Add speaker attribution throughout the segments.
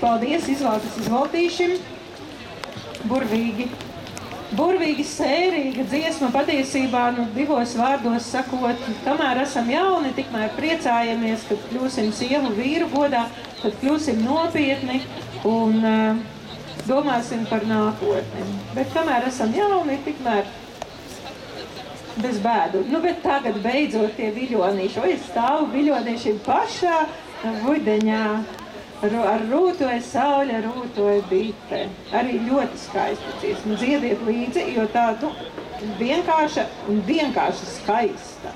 Speaker 1: Paldies, izvēlētas izvaldīšim. Burvīgi. Burvīgi sērīga dziesma patiesībā, nu, divos vārdos sakot, kamēr esam jauni, tikmēr priecājamies, kad kļūsim sievu vīru godā, tad kļūsim nopietni un uh, domāsim par nākotni. Bet kamēr esam jauni, tikmēr bez bēdu. Nu, bet tagad beidzot tie viļonīši, o es stāvu viļonīšiem pašā vudeņā. Ar rūtoju saule, rūtoju bīte. Arī ļoti skaista dziesma. Dziediet līdzi, jo tā nu, vienkārša un vienkārši skaista.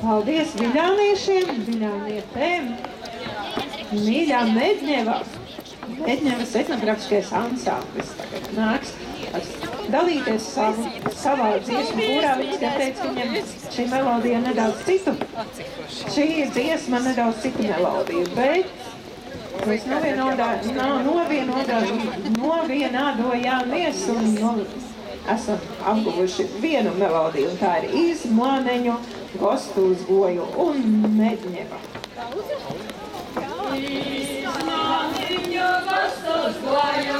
Speaker 1: Paldies viļāniešiem, viļānietēm, mīļām Medņevā. Medņevas etnografiskais ansamblis tagad nāks dalīties savu, savā dziesmu būrā. Viņš te teica, ka viņam šī melodija nedaudz citu. Šī dziesma nedaudz citu melodiju, bet mēs novienādojāmies un no, esam apguvuši vienu melodiju, un tā ir izmaneņu gostu uzgoju un medņeva.
Speaker 2: Izmaniņu gostu uzgoju,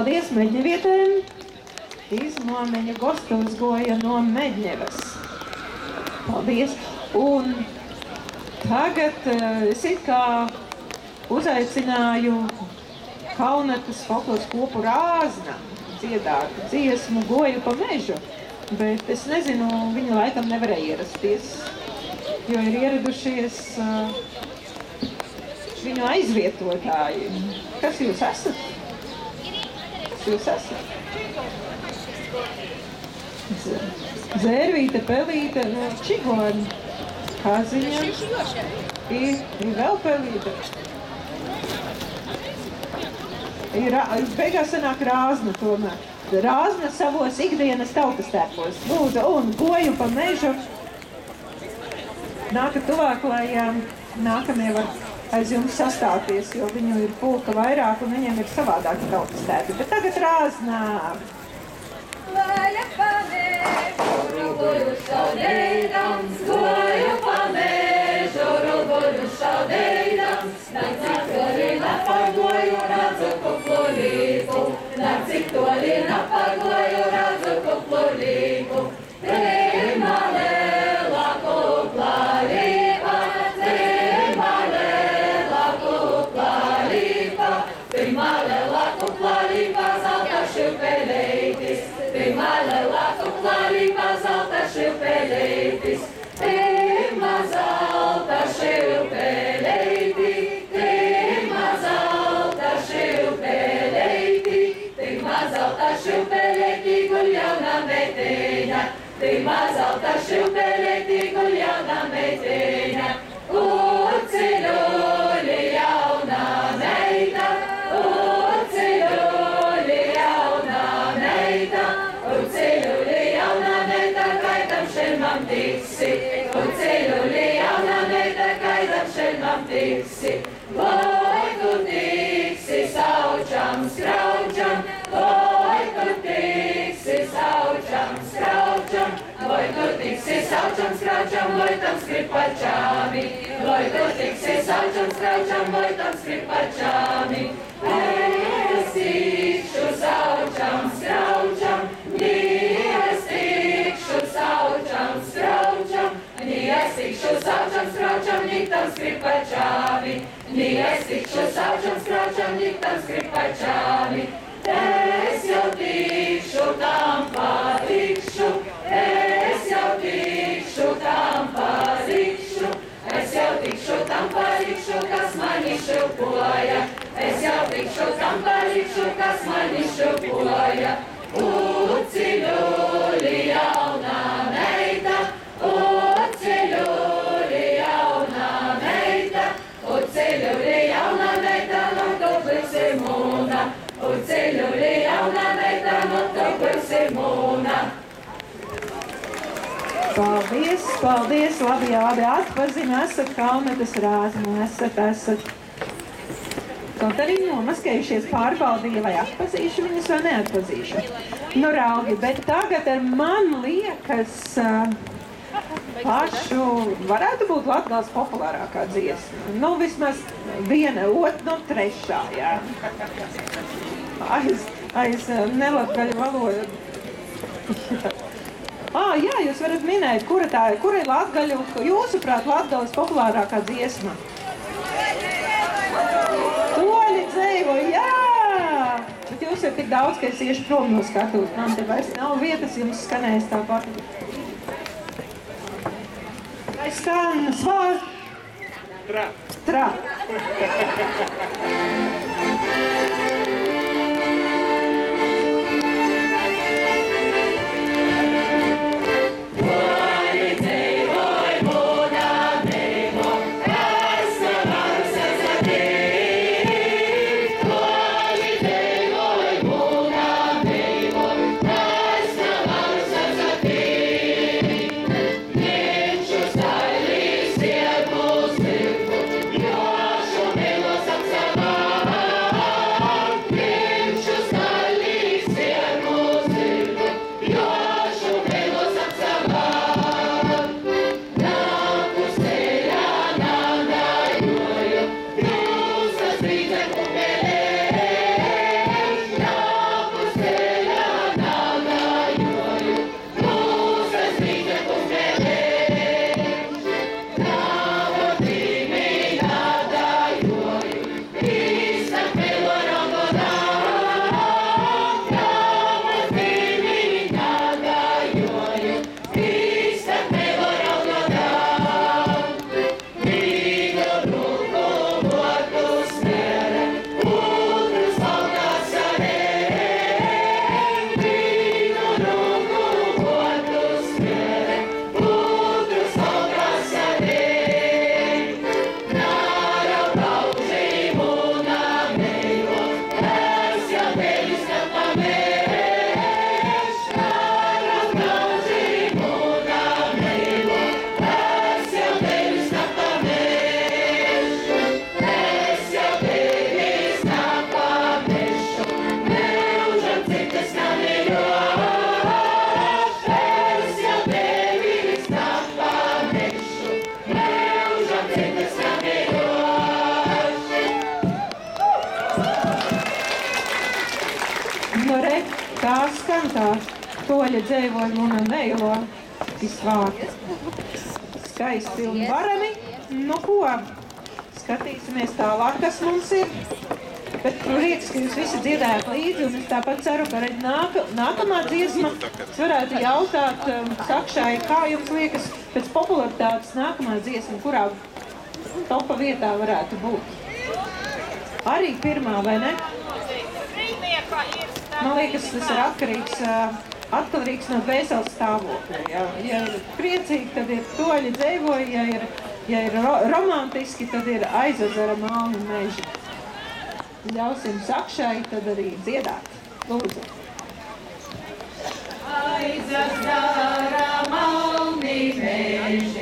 Speaker 3: Paldies, meģevietēm! Izmomeņa gostos goja no Meģņevas. Paldies! Un tagad uh, es it kā uzaicināju Kaunatas folkloras kopu rāzna dziedāt dziesmu goju pa mežu, bet es nezinu, viņi laikam nevarēja ierasties, jo ir ieradušies uh, viņu aizvietotāji. Kas jūs esat? Jūs esat? Zērvīte, pelīte, no Čigoni. Kaziņa. Ir, ir vēl pelīte. Ir, beigās sanāk rāzna tomēr. Rāzna savos ikdienas tautas tēpos. Lūdzu, un goju pa mežu. Nāka tuvāk, lai um, nākamie var aiz jums sastāties, jo viņu ir pulka vairāk un viņiem ir savādāki tautas tēpi. Bet tagad rāznā.
Speaker 1: Goja pamežu, rogoļu šaudējams, goja pamežu, rogoļu šaudējams, nak cik toli napagoju, redzu kuplolīku, nak tem mais alto. Tiksi saučam skraučam, vai tam skripačāmi, vai tu tiksi saučam skraučam, vai tam skripačāmi. Es tikšu saučam skraučam, es tikšu saučam skraučam, es tikšu saučam skraučam, niktam skripačāmi, es tikšu saučam skraučam, niktam skripačāmi. Šilpoja, es jau tikšu tam patikšu, kas mani šilpoja. Uciļuļi jaunā meita, uciļuļi jaunā meita, uciļuļi jaunā meita, no to Simona, uciļuļi jaunā meita, no to Simona.
Speaker 3: Paldies, paldies, labi, labi atpazina, esat Kaunatas rāzmu, esat, esat. Kaut arī nomaskējušies pārbaudīja, vai atpazīšu viņus vai neatpazīšu. Nu, raugi, bet tagad ar man liekas, uh, pašu varētu būt Latgals populārākā dziesma. Nu, vismaz viena, ot, nu, trešā, jā. Aiz, aiz uh, nelatgaļu valodu. Ah, jā, jūs varat minēt, kura tā ir, kura ir latgaļu, jūsuprāt, Latgales populārākā dziesma? Toļi dzēvo, jā! Jūs jau tik daudz, ka es iešu prom no skatuves. Man te vairs nav vietas, jums skanēs tāpat. Vai skan svār?
Speaker 4: Tra.
Speaker 3: Tra. toļa dzēvoļu un mēlo izvākt. Skaisti un varami. Nu ko, skatīsimies tālāk, kas mums ir. Bet prieks, ka jūs visi dziedājat līdzi, un es tāpat ceru, ka arī nāk, nākamā dziesma, es varētu jautāt um, Sakšai, kā jums liekas pēc popularitātes nākamā dziesma, kurā topa vietā varētu būt? Arī pirmā, vai ne? Man liekas, tas ir atkarīgs, uh, atkarīgs no dvēseles stāvokļa. Ja, ja ir priecīgi, tad ir toļi dzēvoji, ja ir, ja ir ro romantiski, tad ir aizazara malni meži. Ļausim sakšai tad arī dziedāt. Lūdzu.
Speaker 1: Aizazara malni meži,